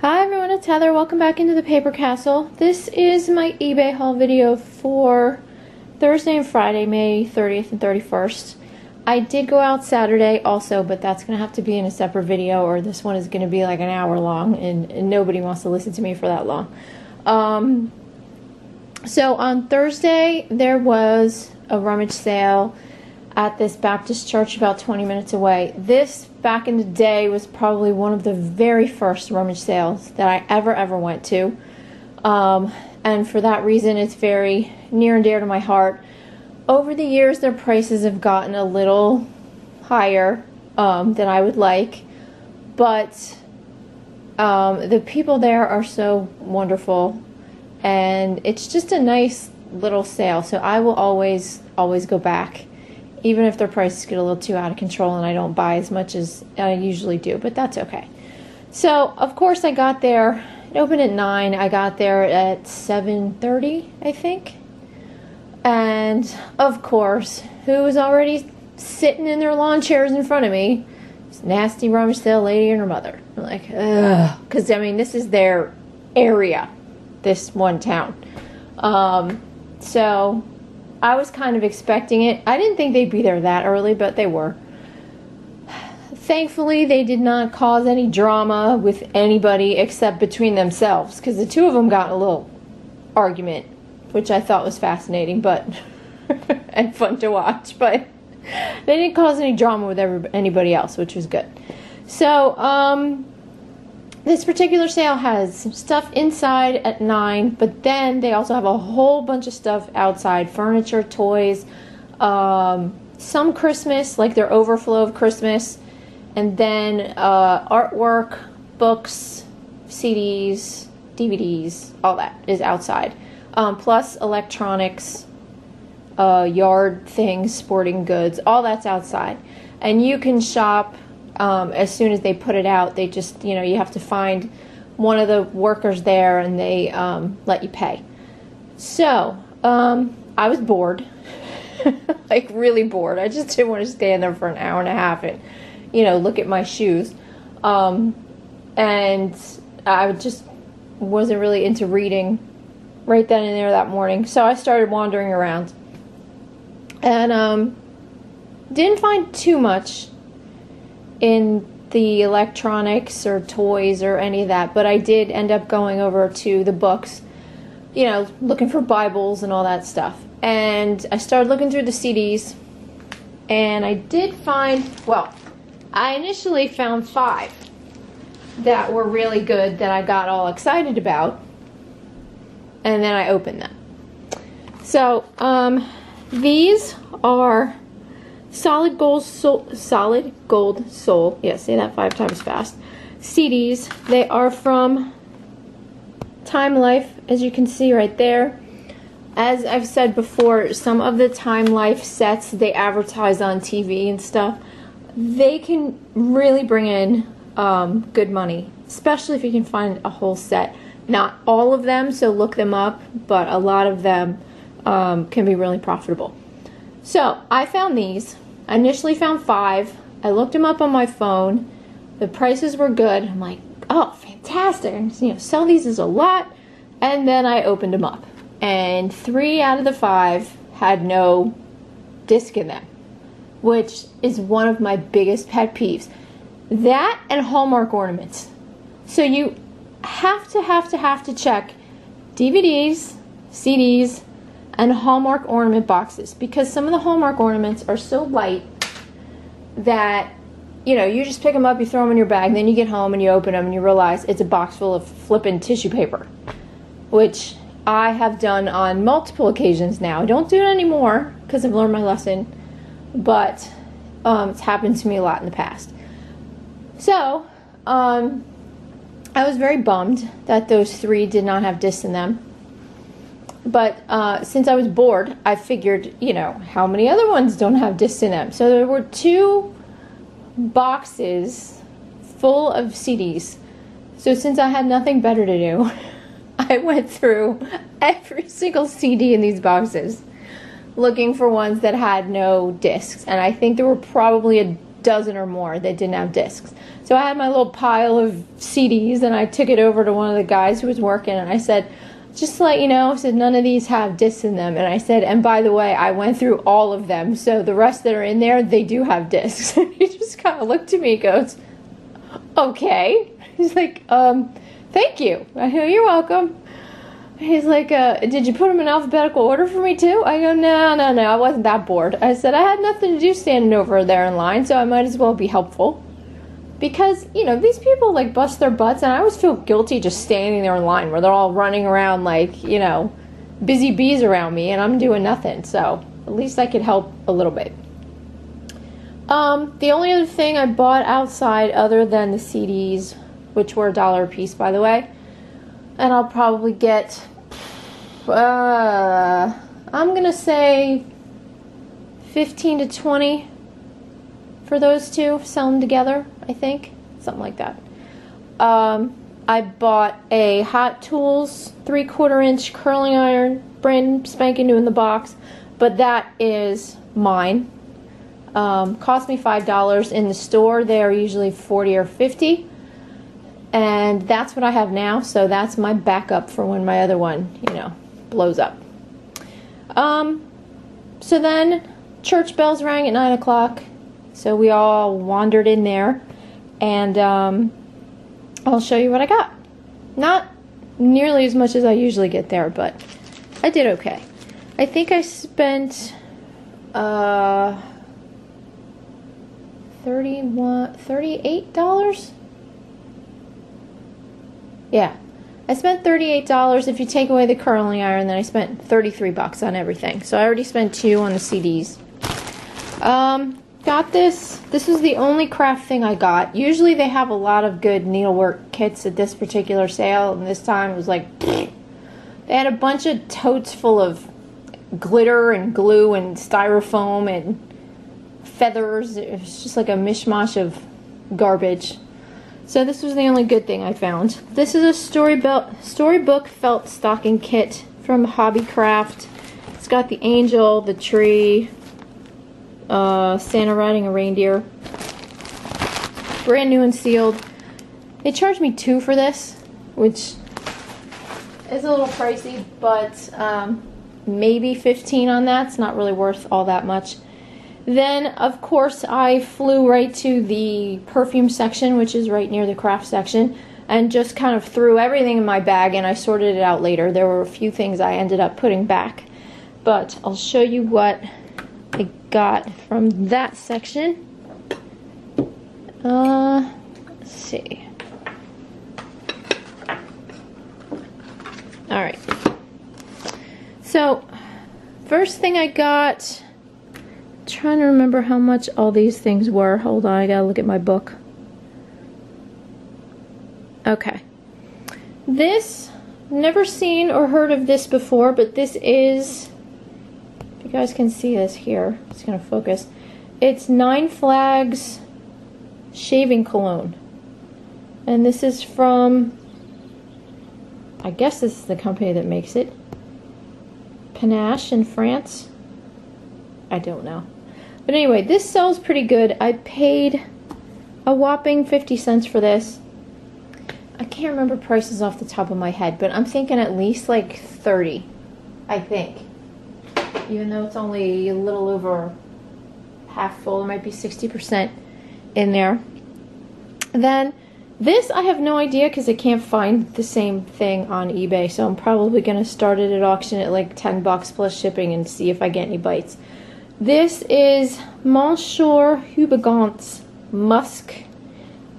Hi everyone, it's Heather. Welcome back into the Paper Castle. This is my eBay haul video for Thursday and Friday, May 30th and 31st. I did go out Saturday also, but that's going to have to be in a separate video or this one is going to be like an hour long and, and nobody wants to listen to me for that long. Um, so on Thursday, there was a rummage sale at this Baptist church about 20 minutes away. This, back in the day, was probably one of the very first rummage sales that I ever, ever went to. Um, and for that reason, it's very near and dear to my heart. Over the years, their prices have gotten a little higher um, than I would like, but um, the people there are so wonderful, and it's just a nice little sale. So I will always, always go back even if their prices get a little too out of control and I don't buy as much as I usually do, but that's okay. So, of course, I got there. It opened at 9. I got there at 7:30, I think. And of course, who was already sitting in their lawn chairs in front of me? This nasty rummage sale lady and her mother. I'm like, ugh, because I mean, this is their area, this one town. Um, so I was kind of expecting it. I didn't think they'd be there that early, but they were. Thankfully, they did not cause any drama with anybody except between themselves because the two of them got a little argument, which I thought was fascinating, but and fun to watch. But they didn't cause any drama with everybody, anybody else, which was good. So, um, this particular sale has stuff inside at 9 but then they also have a whole bunch of stuff outside furniture toys um, some christmas like their overflow of christmas and then uh, artwork books cds dvds all that is outside. Um, plus electronics uh, yard things sporting goods all that's outside. And you can shop um, as soon as they put it out, they just, you know, you have to find one of the workers there and they um, let you pay. So, um, I was bored, like really bored. I just didn't want to stand there for an hour and a half and, you know, look at my shoes. Um, and I just wasn't really into reading right then and there that morning. So I started wandering around and um, didn't find too much in the electronics or toys or any of that, but I did end up going over to the books, you know, looking for Bibles and all that stuff. And I started looking through the CDs, and I did find, well, I initially found five that were really good that I got all excited about, and then I opened them. So, um, these are Solid gold soul, solid gold soul. Yeah, say that five times fast. CDs. They are from Time Life, as you can see right there. As I've said before, some of the Time Life sets they advertise on TV and stuff, they can really bring in um, good money, especially if you can find a whole set. Not all of them, so look them up, but a lot of them um, can be really profitable. So I found these. I initially found five. I looked them up on my phone. The prices were good. I'm like, oh, fantastic. You know, sell these as a lot. And then I opened them up. And three out of the five had no disc in them, which is one of my biggest pet peeves. That and Hallmark ornaments. So you have to, have to, have to check DVDs, CDs, and Hallmark ornament boxes because some of the Hallmark ornaments are so light that you know you just pick them up, you throw them in your bag, then you get home and you open them and you realize it's a box full of flippin' tissue paper, which I have done on multiple occasions now. I don't do it anymore because I've learned my lesson, but um, it's happened to me a lot in the past. So, um, I was very bummed that those three did not have discs in them but uh, since I was bored, I figured, you know, how many other ones don't have discs in them? So there were two boxes full of CDs. So since I had nothing better to do, I went through every single CD in these boxes looking for ones that had no discs. And I think there were probably a dozen or more that didn't have discs. So I had my little pile of CDs and I took it over to one of the guys who was working and I said, just to let you know, said none of these have discs in them. And I said, and by the way, I went through all of them. So the rest that are in there, they do have discs. And he just kind of looked at me and goes, okay. He's like, um, thank you. I go, you're welcome. He's like, uh, did you put them in alphabetical order for me too? I go, no, no, no, I wasn't that bored. I said, I had nothing to do standing over there in line, so I might as well be helpful. Because, you know, these people like bust their butts, and I always feel guilty just standing there in line where they're all running around like, you know, busy bees around me, and I'm doing nothing. So at least I could help a little bit. Um, the only other thing I bought outside other than the CDs, which were a dollar a piece, by the way, and I'll probably get, uh, I'm gonna say 15 to 20 for those two, sell them together, I think, something like that. Um, I bought a Hot Tools three quarter inch curling iron, brand spanking new in the box, but that is mine. Um, cost me five dollars in the store. They are usually forty or fifty, and that's what I have now. So that's my backup for when my other one, you know, blows up. Um, so then church bells rang at nine o'clock. So we all wandered in there, and um, I'll show you what I got. Not nearly as much as I usually get there, but I did okay. I think I spent uh, 31 $38? Yeah. I spent $38 if you take away the curling iron, then I spent 33 bucks on everything. So I already spent 2 on the CDs. Um, got this. This was the only craft thing I got. Usually they have a lot of good needlework kits at this particular sale, and this time it was like they had a bunch of totes full of glitter and glue and styrofoam and feathers. It was just like a mishmash of garbage. So this was the only good thing I found. This is a story storybook felt stocking kit from Hobbycraft. It's got the angel, the tree, uh, Santa riding a reindeer. Brand new and sealed. They charged me two for this, which is a little pricey, but um, maybe 15 on that. It's not really worth all that much. Then, of course, I flew right to the perfume section, which is right near the craft section, and just kind of threw everything in my bag and I sorted it out later. There were a few things I ended up putting back. But I'll show you what got from that section. Uh, let's see. All right. So, first thing I got, trying to remember how much all these things were. Hold on, I gotta look at my book. Okay. This, never seen or heard of this before, but this is you guys can see this here. It's going to focus. It's Nine Flags Shaving Cologne. And this is from, I guess this is the company that makes it. Panache in France. I don't know. But anyway, this sells pretty good. I paid a whopping 50 cents for this. I can't remember prices off the top of my head, but I'm thinking at least like 30, I think even though it's only a little over half full, it might be 60% in there. Then this I have no idea because I can't find the same thing on eBay, so I'm probably going to start it at auction at like 10 bucks plus shipping and see if I get any bites. This is Monsieur Houbigant's Musk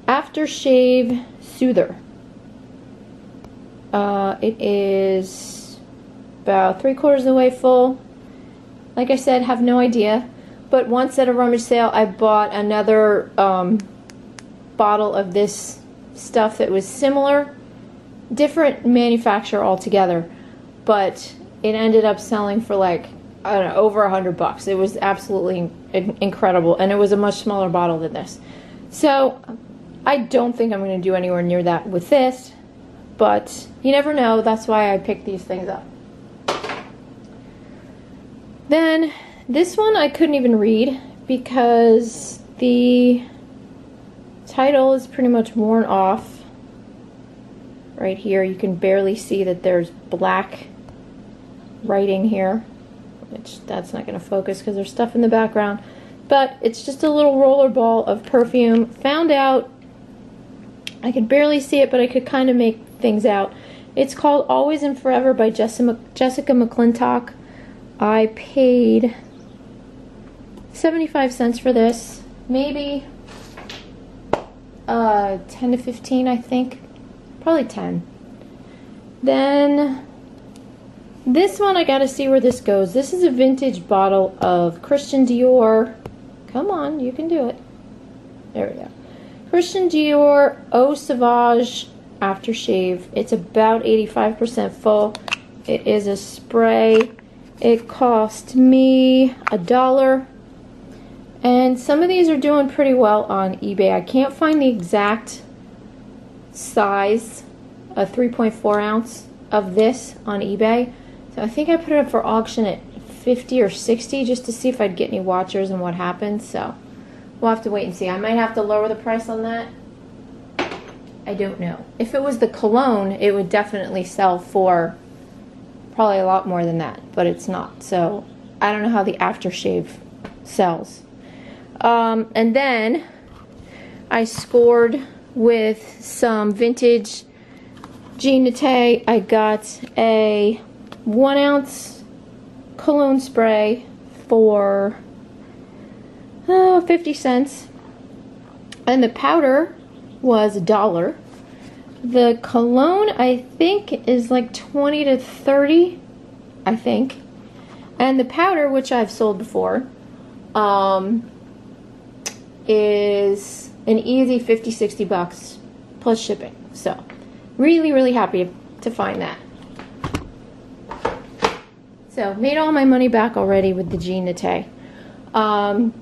Aftershave Soother. Uh, it is about three quarters of the way full. Like I said, have no idea. But once at a rummage sale, I bought another um, bottle of this stuff that was similar, different manufacturer altogether, but it ended up selling for like I don't know over a hundred bucks. It was absolutely incredible, and it was a much smaller bottle than this. So I don't think I'm going to do anywhere near that with this, but you never know. That's why I picked these things up. Then this one I couldn't even read because The title is pretty much worn off. Right here, you can barely see that there's black writing here, which that's not going to focus because there's stuff in the background. But it's just a little roller ball of perfume. Found out, I could barely see it, but I could kind of make things out. It's called Always and Forever by Jessica, Jessica McClintock. I paid 75 cents for this. Maybe uh, 10 to 15, I think. Probably 10. Then this one, I gotta see where this goes. This is a vintage bottle of Christian Dior. Come on, you can do it. There we go. Christian Dior Eau Sauvage aftershave. It's about 85% full. It is a spray. It cost me a dollar. And some of these are doing pretty well on eBay. I can't find the exact size, a 3.4 ounce of this on eBay. So I think I put it up for auction at 50 or 60 just to see if I'd get any watchers and what happens. So we'll have to wait and see. I might have to lower the price on that. I don't know. If it was the cologne, it would definitely sell for probably a lot more than that, but it's not. So I don't know how the aftershave sells. Um, and then I scored with some vintage Jean Naté. I got a one ounce cologne spray for uh, 50 cents. And the powder was a dollar. The cologne, I think, is like 20 to 30, I think. And the powder, which I've sold before, um, is an easy 50, 60 bucks plus shipping. So, really, really happy to find that. So, made all my money back already with the Jean Naté. Um,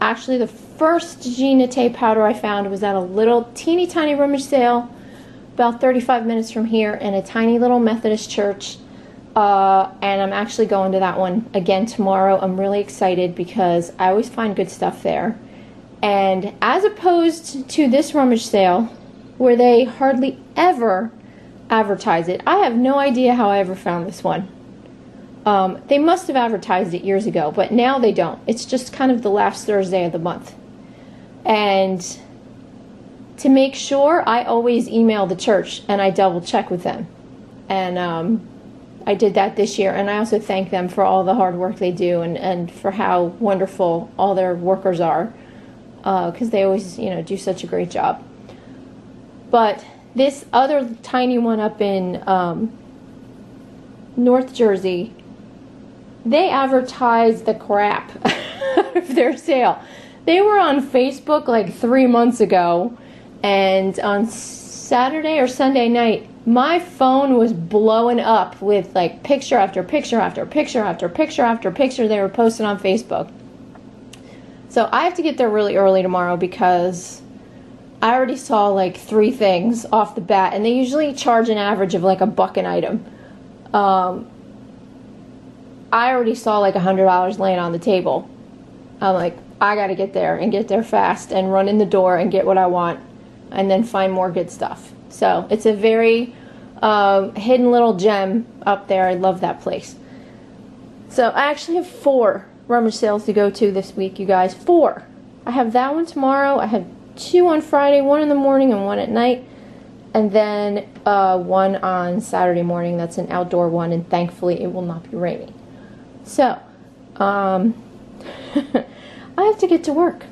actually, the first Jean Naté powder I found was at a little teeny tiny rummage sale about 35 minutes from here in a tiny little Methodist church. Uh, and I'm actually going to that one again tomorrow. I'm really excited because I always find good stuff there. And as opposed to this rummage sale, where they hardly ever advertise it, I have no idea how I ever found this one. Um, they must have advertised it years ago, but now they don't. It's just kind of the last Thursday of the month. And to make sure, I always email the church and I double check with them. And um, I did that this year. And I also thank them for all the hard work they do and, and for how wonderful all their workers are because uh, they always, you know, do such a great job. But this other tiny one up in um, North Jersey, they advertise the crap of their sale. They were on Facebook like three months ago, and on Saturday or Sunday night, my phone was blowing up with like picture after picture after picture after picture after picture they were posting on Facebook. So I have to get there really early tomorrow because I already saw like three things off the bat, and they usually charge an average of like a buck an item. Um, I already saw like a hundred dollars laying on the table. I'm like, I gotta get there and get there fast and run in the door and get what I want, and then find more good stuff. So it's a very um, hidden little gem up there. I love that place. So I actually have four rummage sales to go to this week, you guys. Four. I have that one tomorrow. I have two on Friday, one in the morning and one at night. And then uh, one on Saturday morning. That's an outdoor one, and thankfully it will not be raining. So, um, I have to get to work.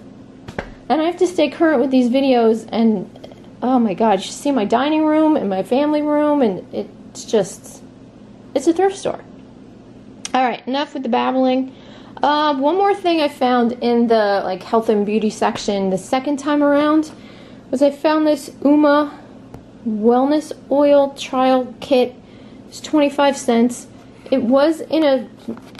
And I have to stay current with these videos. And oh my God, you should see my dining room and my family room. And it's just, it's a thrift store. All right, enough with the babbling. Uh, one more thing I found in the like health and beauty section the second time around was I found this Uma wellness oil trial kit. It's 25 cents. It was in a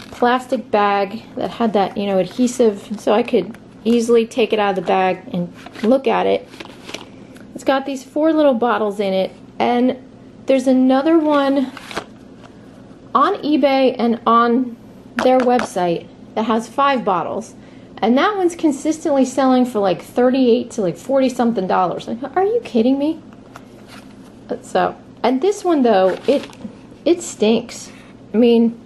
plastic bag that had that, you know, adhesive so I could easily take it out of the bag and look at it. It's got these four little bottles in it and there's another one on eBay and on their website that has five bottles And that one's consistently selling for like 38 to like 40 something dollars. Like, are you kidding me? So, and this one though, it it stinks. I mean,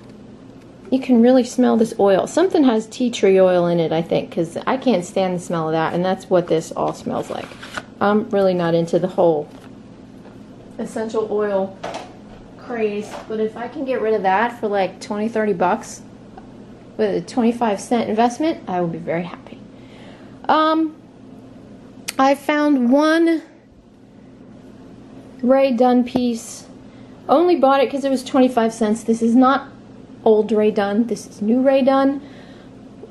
you can really smell this oil. Something has tea tree oil in it, I think, because I can't stand the smell of that, and that's what this all smells like. I'm really not into the whole essential oil craze, but if I can get rid of that for like 20, 30 bucks with a 25 cent investment, I will be very happy. Um, I found one Rae Dunn piece. Only bought it because it was 25 cents. This is not old Rae Dunn. This is new Rae Dunn.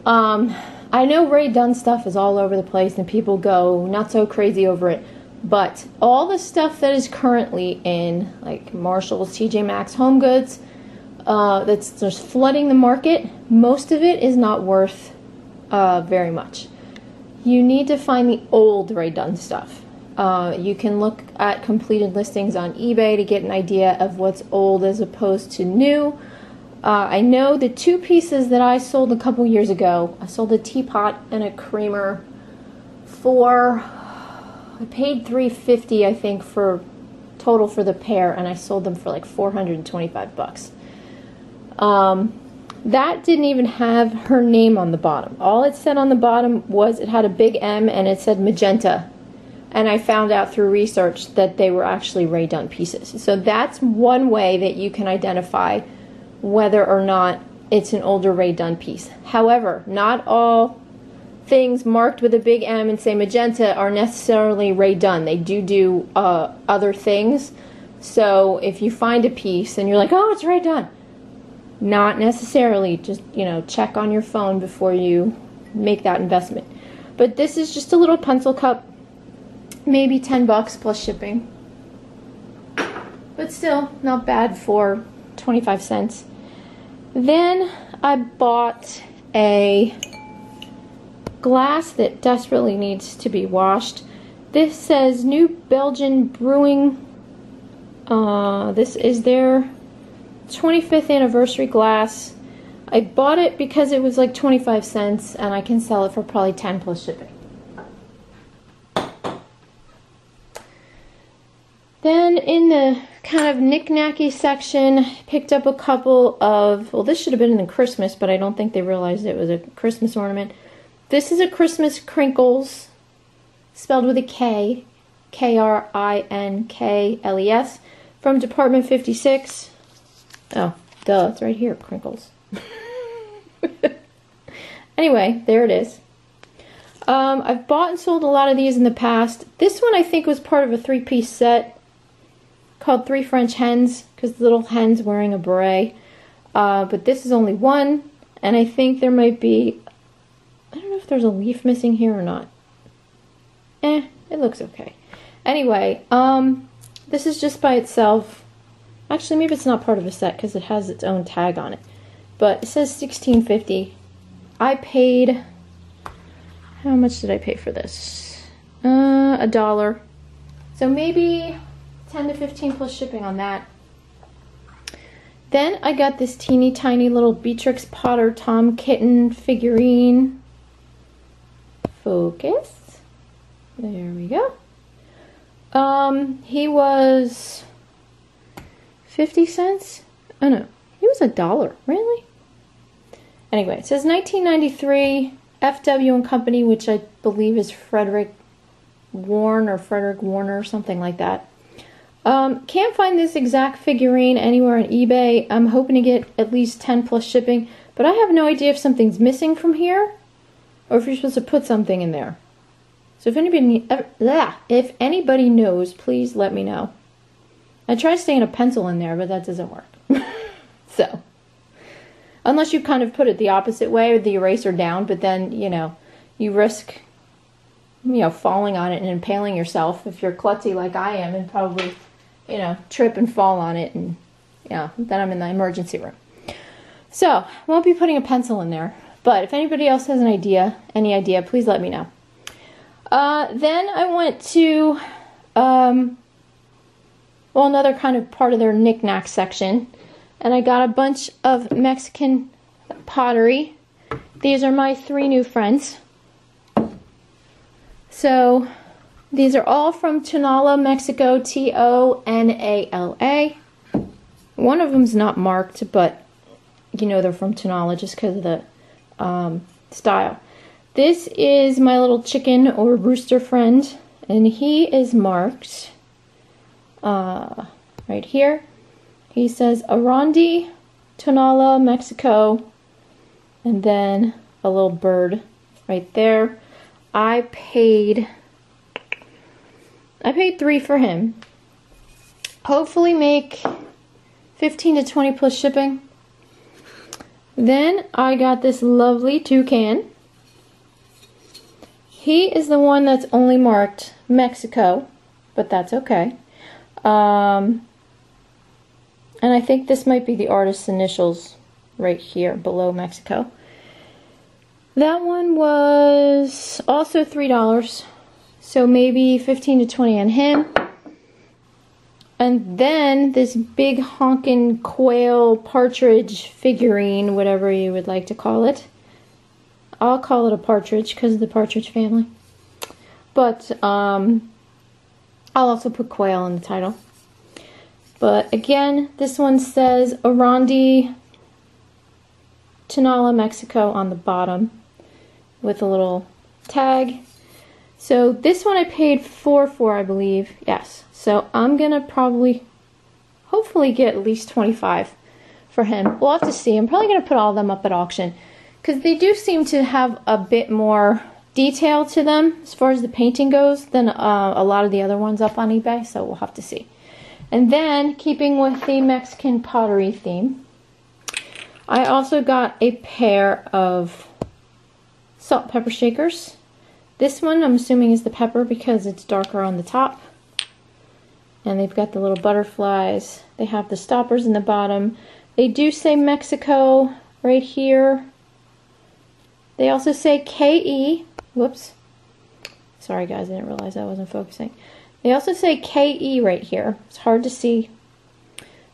Um, I know Rae Dunn stuff is all over the place and people go not so crazy over it. But all the stuff that is currently in like Marshalls, TJ Maxx, Home Goods, uh, that's just flooding the market, most of it is not worth uh, very much. You need to find the old Rae Dunn stuff. Uh, you can look at completed listings on eBay to get an idea of what's old as opposed to new. Uh, I know the two pieces that I sold a couple years ago. I sold a teapot and a creamer for I paid 350 I think for total for the pair and I sold them for like 425 bucks. Um, that didn't even have her name on the bottom. All it said on the bottom was it had a big M and it said magenta and I found out through research that they were actually Rae Dunn pieces. So that's one way that you can identify whether or not it's an older Rae Dunn piece. However, not all things marked with a big M and say magenta are necessarily Rae Dunn. They do do uh, other things. So if you find a piece and you're like, oh, it's Rae Dunn, not necessarily. Just you know, check on your phone before you make that investment. But this is just a little pencil cup maybe 10 bucks plus shipping. But still, not bad for 25 cents. Then I bought a glass that desperately needs to be washed. This says New Belgium Brewing. Uh, this is their 25th anniversary glass. I bought it because it was like 25 cents and I can sell it for probably 10 plus shipping. Then in the kind of knick-knacky section, picked up a couple of, well, this should have been in the Christmas, but I don't think they realized it was a Christmas ornament. This is a Christmas Krinkles, spelled with a K, K-R-I-N-K-L-E-S, from Department 56. Oh, duh, it's right here, Krinkles. anyway, there it is. Um, I've bought and sold a lot of these in the past. This one I think was part of a three-piece set called Three French Hens because the little hen's wearing a beret. Uh, but this is only one, and I think there might be. I don't know if there's a leaf missing here or not. Eh, it looks okay. Anyway, um, this is just by itself. Actually, maybe it's not part of a set because it has its own tag on it. But it says 1650. I paid. How much did I pay for this? Uh, a dollar. So maybe 10 to 15 plus shipping on that. Then I got this teeny tiny little Beatrix Potter Tom Kitten figurine. Focus. There we go. Um, he was 50 cents? Oh no, he was a dollar. Really? Anyway, it says 1993 FW and Company, which I believe is Frederick Warren or Frederick Warner, or something like that. Um, can't find this exact figurine anywhere on eBay. I'm hoping to get at least 10 plus shipping, but I have no idea if something's missing from here or if you're supposed to put something in there. So if anybody, if anybody knows, please let me know. I tried sticking a pencil in there, but that doesn't work. so, unless you kind of put it the opposite way with the eraser down, but then, you know, you risk, you know, falling on it and impaling yourself if you're klutzy like I am and probably you know, trip and fall on it, and yeah, then I'm in the emergency room. So, I won't be putting a pencil in there, but if anybody else has an idea, any idea, please let me know. Uh, then I went to, um, well, another kind of part of their knickknack section, and I got a bunch of Mexican pottery. these are my three new friends. So these are all from Tonala, Mexico, T O N A L A. One of them's not marked, but you know they're from Tonala just because of the um, style. This is my little chicken or rooster friend, and he is marked uh, right here. He says Arondi, Tonala, Mexico, and then a little bird right there. I paid I paid three for him. Hopefully make 15 to 20 plus shipping. Then I got this lovely toucan. He is the one that's only marked Mexico, but that's okay. Um, and I think this might be the artist's initials right here below Mexico. That one was also $3. So maybe 15 to 20 on him. And then this big honkin' quail partridge figurine, whatever you would like to call it. I'll call it a partridge because of the partridge family. But um, I'll also put quail in the title. But again, this one says Arondi, Tonala, Mexico on the bottom with a little tag. So this one I paid four for, I believe. Yes. So I'm going to probably, hopefully get at least 25 for him. We'll have to see. I'm probably going to put all of them up at auction because they do seem to have a bit more detail to them as far as the painting goes than uh, a lot of the other ones up on eBay. So we'll have to see. And then, keeping with the Mexican pottery theme, I also got a pair of salt pepper shakers. This one I'm assuming is the pepper because it's darker on the top. And they've got the little butterflies. They have the stoppers in the bottom. They do say Mexico right here. They also say KE. Whoops. Sorry guys, I didn't realize I wasn't focusing. They also say KE right here. It's hard to see.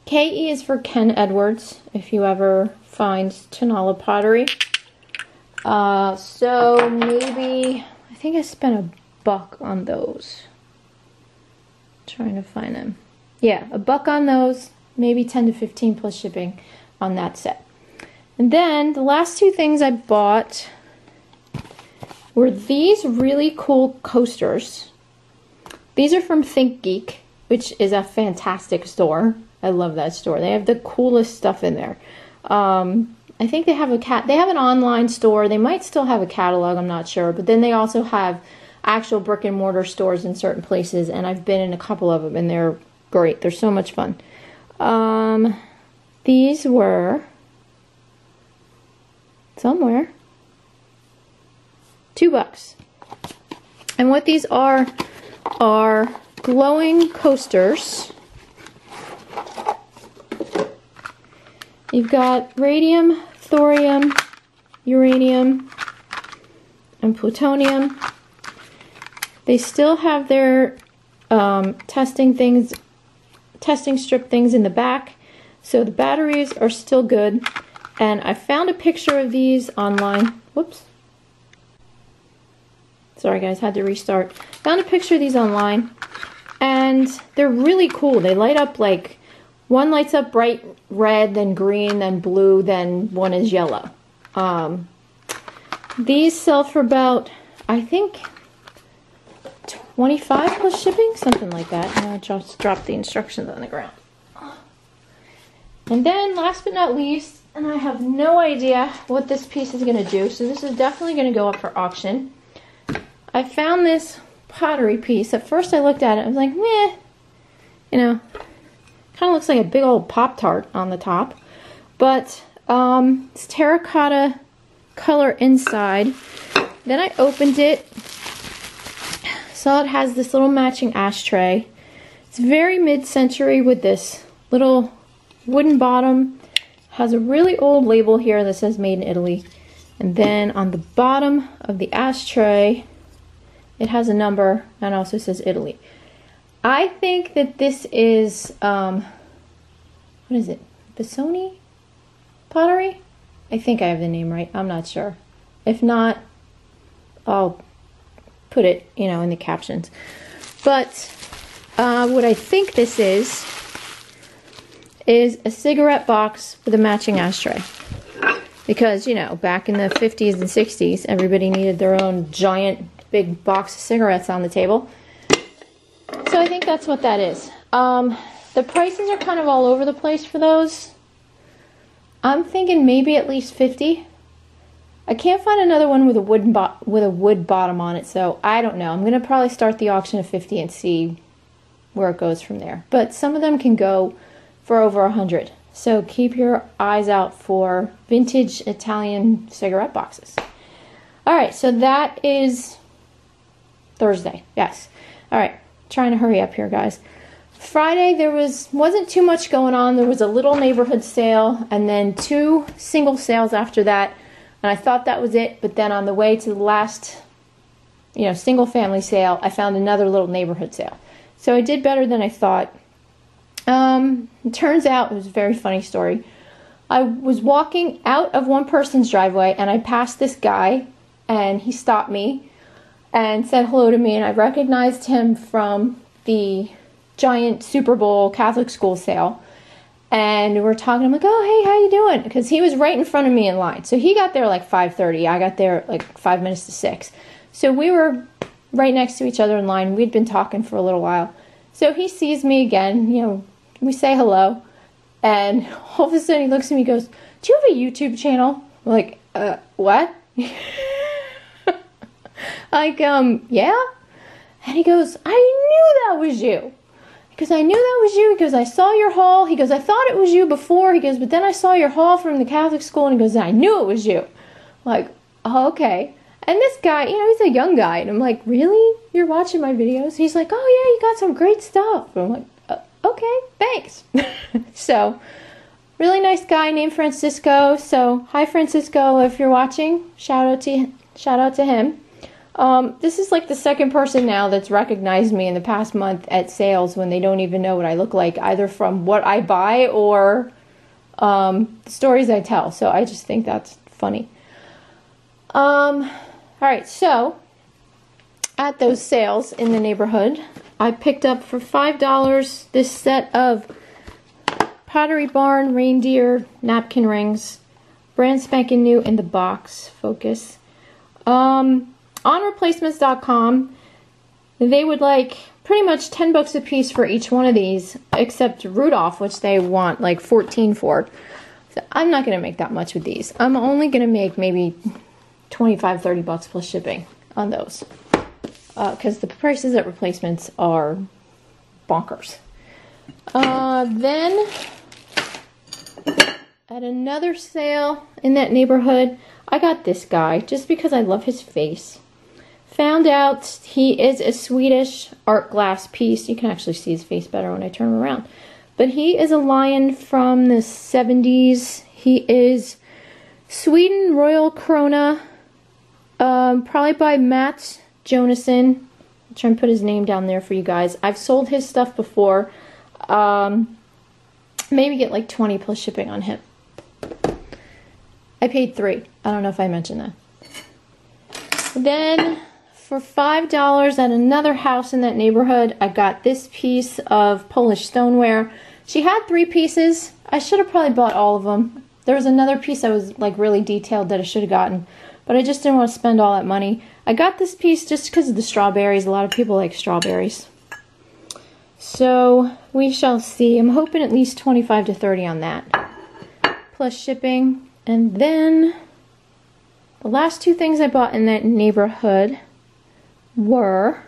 KE is for Ken Edwards, if you ever find Tonala pottery. Uh, so maybe think I spent a buck on those. trying to find them. Yeah, a buck on those, maybe 10 to 15 plus shipping on that set. And then the last two things I bought were these really cool coasters. These are from ThinkGeek, which is a fantastic store. I love that store. They have the coolest stuff in there. Um, I think they have a cat. They have an online store. They might still have a catalog. I'm not sure. But then they also have actual brick and mortar stores in certain places, and I've been in a couple of them, and they're great. They're so much fun. Um, these were somewhere two bucks. And what these are are glowing coasters. You've got radium thorium, uranium, and plutonium. They still have their um, testing things, testing strip things in the back. So the batteries are still good. And I found a picture of these online. Whoops. Sorry guys, had to restart. Found a picture of these online. And they're really cool. They light up like one lights up bright red, then green, then blue, then one is yellow. Um, these sell for about, I think, 25 plus shipping, something like that. And I just dropped the instructions on the ground. And then, last but not least, and I have no idea what this piece is going to do, so this is definitely going to go up for auction. I found this pottery piece. At first I looked at it, I was like, meh, you know, Kind of looks like a big old Pop-Tart on the top. But um, it's terracotta color inside. Then I opened it. Saw it has this little matching ashtray. It's very mid-century with this little wooden bottom. Has a really old label here that says made in Italy. And then on the bottom of the ashtray, it has a number and also says Italy. I think that this is, um, what is it? Busoni pottery? I think I have the name right. I'm not sure. If not, I'll put it, you know, in the captions. But uh, what I think this is is a cigarette box with a matching ashtray. Because, you know, back in the 50s and 60s, everybody needed their own giant big box of cigarettes on the table. So I think that's what that is. Um, the prices are kind of all over the place for those. I'm thinking maybe at least 50. I can't find another one with a wooden bo- with a wood bottom on it, so I don't know. I'm gonna probably start the auction at 50 and see where it goes from there. But some of them can go for over a hundred. So keep your eyes out for vintage Italian cigarette boxes. All right, so that is Thursday. Yes. All right, trying to hurry up here, guys. Friday there was wasn't too much going on. There was a little neighborhood sale and then two single sales after that. And I thought that was it, but then on the way to the last you know, single family sale, I found another little neighborhood sale. So I did better than I thought. Um, it turns out it was a very funny story. I was walking out of one person's driveway and I passed this guy and he stopped me and said hello to me and I recognized him from the giant Super Bowl Catholic school sale. And we're talking. I'm like, "Oh, hey, how you doing?" Because he was right in front of me in line. So he got there like 5:30. I got there like five minutes to six. So we were right next to each other in line. We'd been talking for a little while. So he sees me again. You know, we say hello, and all of a sudden he looks at me and goes, "Do you have a YouTube channel?" I'm like, uh, what? like, um, yeah. And he goes, I knew that was you. Because I knew that was you because I saw your haul. He goes, I thought it was you before. He goes, but then I saw your haul from the Catholic school and he goes, I knew it was you. like, oh, okay. And this guy, you know, he's a young guy. And I'm like, really? You're watching my videos? He's like, oh, yeah, you got some great stuff. And I'm like, uh, okay, thanks. so, really nice guy named Francisco. So, hi, Francisco, if you're watching. Shout out to, shout out to him. Um, this is like the second person now that's recognized me in the past month at sales when they don't even know what I look like, either from what I buy or um, the stories I tell. So I just think that's funny. Um, all right, so at those sales in the neighborhood, I picked up for $5 this set of Pottery Barn reindeer napkin rings, brand spanking new in the box, focus. Um, on replacements.com, they would like pretty much 10 bucks a piece for each one of these, except Rudolph, which they want like 14 for. So I'm not going to make that much with these. I'm only going to make maybe 25, 30 bucks plus shipping on those. Because uh, the prices at replacements are bonkers. Uh, then, at another sale in that neighborhood, I got this guy just because I love his face. Found out he is a Swedish art glass piece. You can actually see his face better when I turn him around. But he is a lion from the 70s. He is Sweden Royal Corona, um, probably by Matt Jonasson. I'll try and put his name down there for you guys. I've sold his stuff before. Um, maybe get like 20 plus shipping on him. I paid three. I don't know if I mentioned that. Then for $5 at another house in that neighborhood, I got this piece of Polish stoneware. She had three pieces. I should have probably bought all of them. There was another piece that was like really detailed that I should have gotten, but I just didn't want to spend all that money. I got this piece just because of the strawberries. A lot of people like strawberries. So we shall see. I'm hoping at least 25 to 30 on that. Plus shipping. And then the last two things I bought in that neighborhood were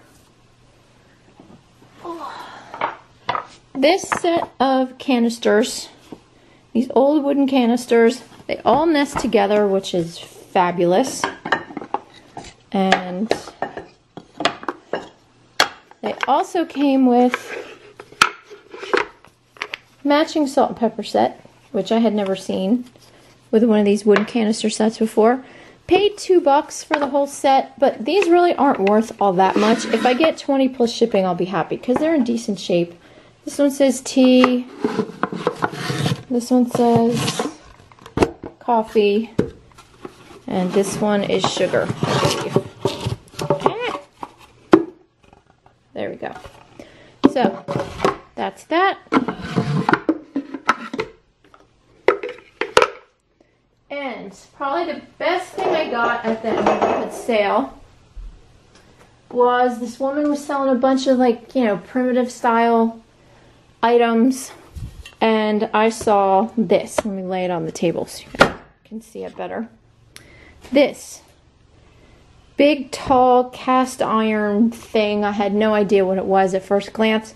this set of canisters, these old wooden canisters. They all nest together, which is fabulous. And they also came with matching salt and pepper set, which I had never seen with one of these wooden canister sets before. Paid two bucks for the whole set, but these really aren't worth all that much. If I get 20 plus shipping, I'll be happy because they're in decent shape. This one says tea. This one says coffee. And this one is sugar! There we go. So, that's that. Probably the best thing I got at the neighborhood sale was this woman was selling a bunch of like, you know, primitive style items. And I saw this. Let me lay it on the table so you can see it better. This big, tall cast iron thing. I had no idea what it was at first glance,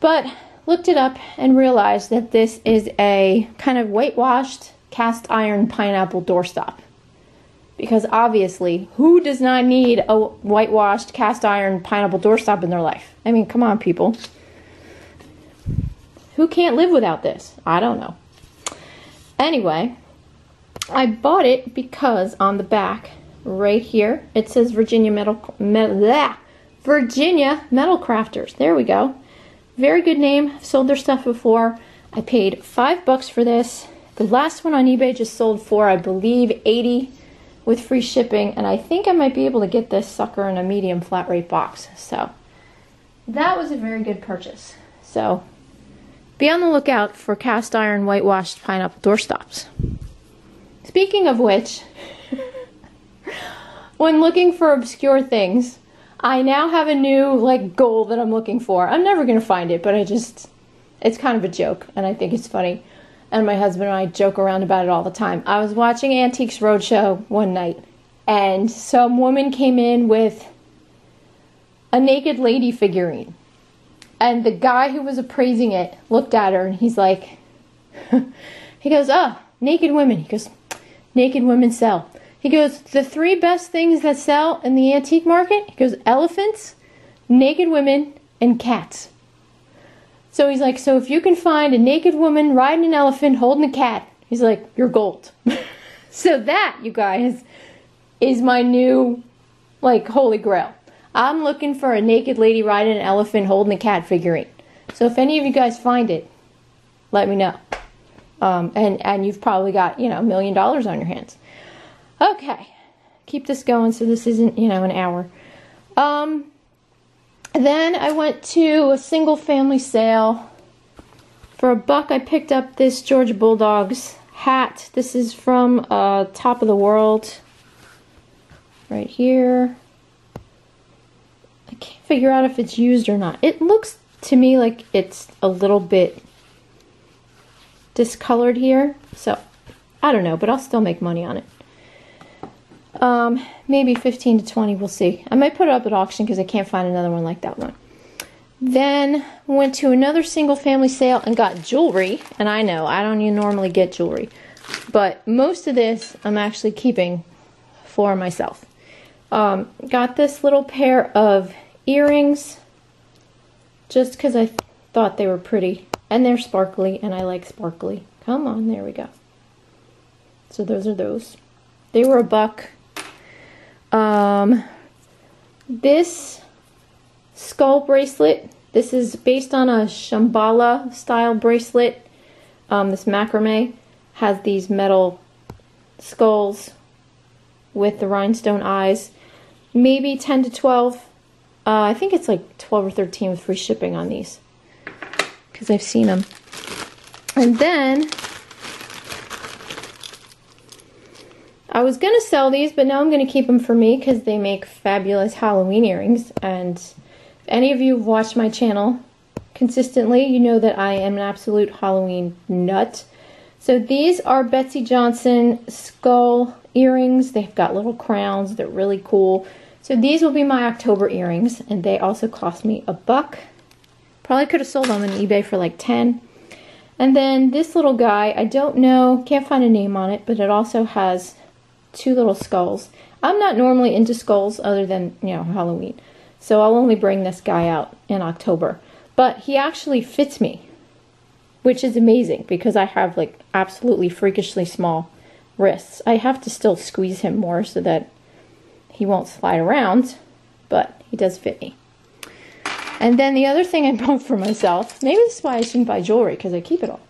but looked it up and realized that this is a kind of whitewashed cast iron pineapple doorstop. Because obviously, who does not need a whitewashed cast iron pineapple doorstop in their life? I mean, come on, people. Who can't live without this? I don't know. Anyway, I bought it because on the back, right here, it says Virginia Metal, Metal Virginia Metal Crafters. There we go. Very good name. Sold their stuff before. I paid five bucks for this. The last one on eBay just sold for, I believe, 80 with free shipping, and I think I might be able to get this sucker in a medium flat rate box. So that was a very good purchase. So be on the lookout for cast iron whitewashed pineapple doorstops. Speaking of which, when looking for obscure things, I now have a new like goal that I'm looking for. I'm never going to find it, but I just it's kind of a joke and I think it's funny and my husband and I joke around about it all the time. I was watching Antiques Roadshow one night, and some woman came in with a naked lady figurine. And the guy who was appraising it looked at her and he's like, he goes, oh, naked women. He goes, naked women sell. He goes, the three best things that sell in the antique market, he goes, elephants, naked women, and cats. So he's like, so if you can find a naked woman riding an elephant holding a cat, he's like, you're gold. so that, you guys, is my new, like, holy grail. I'm looking for a naked lady riding an elephant holding a cat figurine. So if any of you guys find it, let me know. Um, and and you've probably got you know a million dollars on your hands. Okay, keep this going so this isn't you know an hour. Um, then I went to a single family sale. For a buck, I picked up this Georgia Bulldogs hat. This is from uh, Top of the World. Right here. I can't figure out if it's used or not. It looks to me like it's a little bit discolored here. So, I don't know, but I'll still make money on it. Um, maybe 15 to 20, we'll see. I might put it up at auction because I can't find another one like that one. Then went to another single family sale and got jewelry. And I know, I don't normally get jewelry. But most of this I'm actually keeping for myself. Um, got this little pair of earrings just because I th thought they were pretty. And they're sparkly, and I like sparkly. Come on, there we go. So those are those. They were a buck. Um, this skull bracelet, this is based on a Shamballa style bracelet. Um, this macrame has these metal skulls with the rhinestone eyes. Maybe 10 to 12. Uh, I think it's like 12 or 13 with free shipping on these because I've seen them. And then I was going to sell these, but now I'm going to keep them for me because they make fabulous Halloween earrings. And if any of you have watched my channel consistently, you know that I am an absolute Halloween nut. So these are Betsey Johnson skull earrings. They've got little crowns. They're really cool. So these will be my October earrings, and they also cost me a buck. Probably could have sold them on eBay for like 10. And then this little guy, I don't know, can't find a name on it, but it also has two little skulls. I'm not normally into skulls other than, you know, Halloween. So I'll only bring this guy out in October. But he actually fits me, which is amazing because I have like absolutely freakishly small wrists. I have to still squeeze him more so that he won't slide around, but he does fit me. And then the other thing I bought for myself, maybe this is why I shouldn't buy jewelry because I keep it all,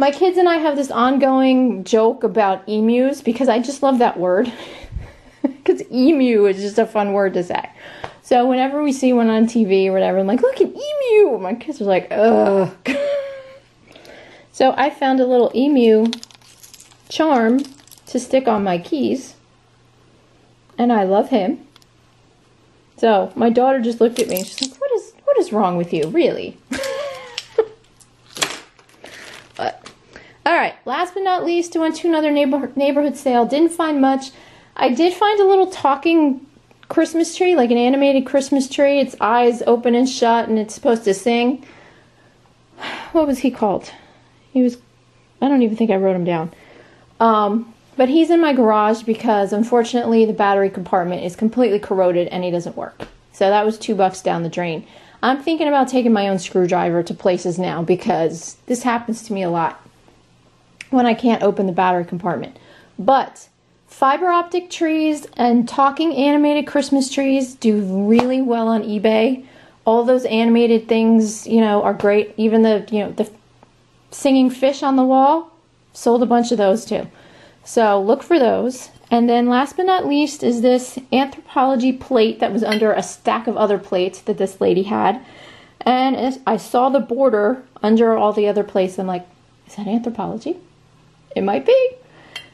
My kids and I have this ongoing joke about emus because I just love that word. Because emu is just a fun word to say. So whenever we see one on TV or whatever, I'm like, look, an emu. My kids are like, ugh. so I found a little emu charm to stick on my keys. And I love him. So my daughter just looked at me and she's like, what is what is wrong with you, really? but all right, last but not least, I went to another neighbor, neighborhood sale. Didn't find much. I did find a little talking Christmas tree, like an animated Christmas tree. Its eyes open and shut, and it's supposed to sing. What was he called? He was, I don't even think I wrote him down. Um, but he's in my garage because unfortunately the battery compartment is completely corroded and he doesn't work. So that was two bucks down the drain. I'm thinking about taking my own screwdriver to places now because this happens to me a lot when I can't open the battery compartment. But fiber optic trees and talking animated Christmas trees do really well on eBay. All those animated things, you know, are great. Even the, you know, the singing fish on the wall, sold a bunch of those too. So look for those. And then last but not least is this Anthropologie plate that was under a stack of other plates that this lady had. And I saw the border under all the other plates. I'm like, is that Anthropologie? It might be.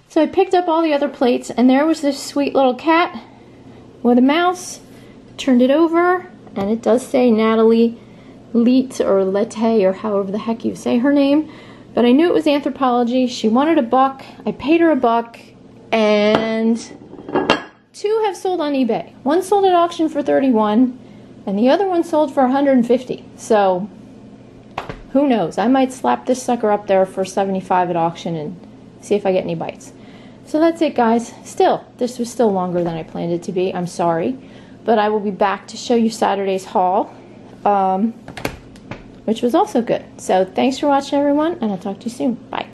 So I picked up all the other plates and there was this sweet little cat with a mouse. Turned it over and it does say Natalie Leet or Lete or however the heck you say her name. But I knew it was Anthropologie. She wanted a buck. I paid her a buck. And two have sold on eBay. One sold at auction for 31 and the other one sold for 150. So who knows? I might slap this sucker up there for 75 at auction and see if I get any bites. So that's it, guys. Still, this was still longer than I planned it to be. I'm sorry. But I will be back to show you Saturday's haul. Um, which was also good. So thanks for watching, everyone, and I'll talk to you soon. Bye.